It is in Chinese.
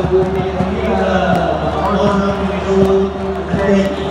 我们可以同一个广